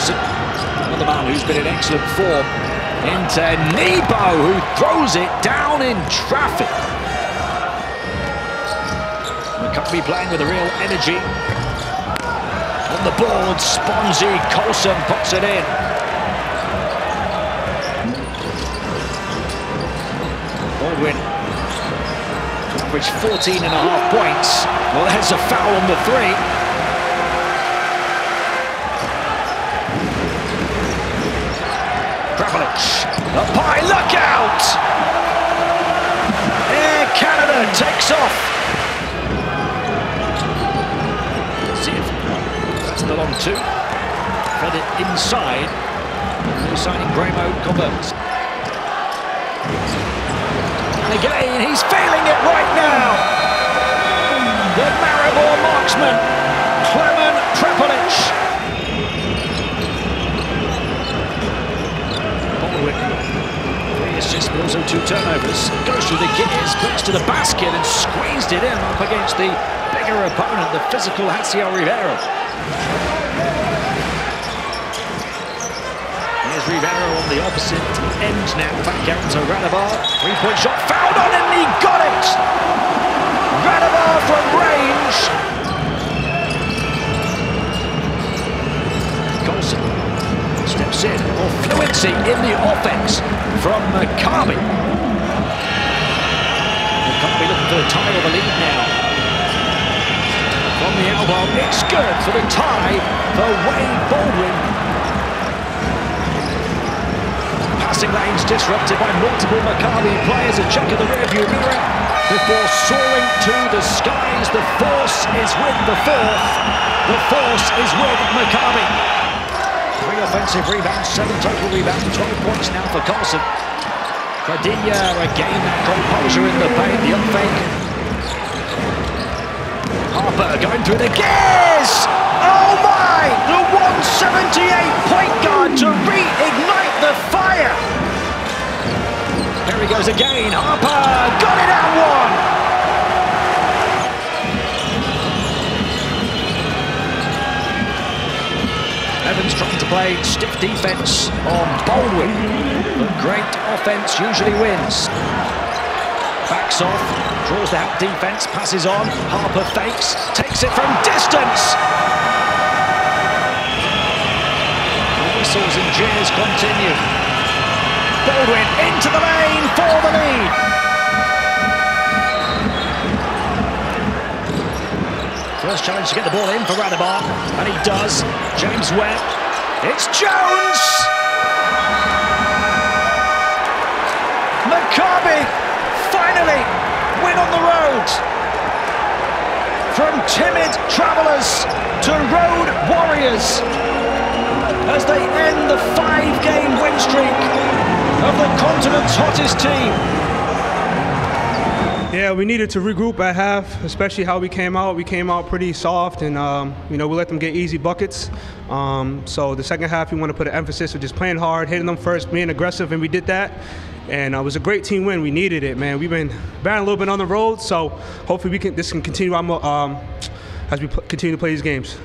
Colson. Another man who's been in excellent form. Into Nebo, who throws it down in traffic. Maccabi playing with a real energy. On the board, Bonzie Colson puts it in. Baldwin averaged 14 and a half points. Well, there's a foul on the three. Prepelic, up high, look out! Air Canada takes off. See if that's the long two. Fed it inside. New signing Grahamo converts. And again, he's failing it right now. The Maribor marksman, but also two turnovers. Goes through the gears, puts to the basket and squeezed it in up against the bigger opponent, the physical Jasiel Rivero. Here's Rivero on the opposite end now, back out to Radebaugh. Three-point shot, fouled on and he got it! Radebaugh from range. Colson steps in, more fluency in the offense from uh, Maccabi. Maccabi looking for the tie of the lead now. From the elbow, it's good for the tie for Wade Baldwin. Passing lanes disrupted by multiple Maccabi players. A check of the rearview mirror before soaring to the skies. The force is with the fourth. The force is with Maccabi. Three offensive rebounds, seven total rebounds, 12 points now for Colson. Pradilla again composure in the paint, the up fake. Harper going through the gears! Oh my! The 178 point guard to reignite the fire! Here he goes again, Harper got it out one! Evans trying to play stiff defense on Baldwin, but great offense usually wins. Backs off, draws out defense, passes on, Harper fakes, takes it from distance. The whistles and jeers continue. Baldwin into the lane for the lead. First challenge to get the ball in for Radebaugh, and he does. James Webb. It's Jones! Maccabi finally win on the road. From timid travellers to road warriors as they end the five-game win streak of the continent's hottest team. Yeah, we needed to regroup at half, especially how we came out. We came out pretty soft, and um, you know we let them get easy buckets. Um, so the second half, we want to put an emphasis on just playing hard, hitting them first, being aggressive, and we did that. And uh, it was a great team win. We needed it, man. We've been battling a little bit on the road, so hopefully we can this can continue um, as we continue to play these games.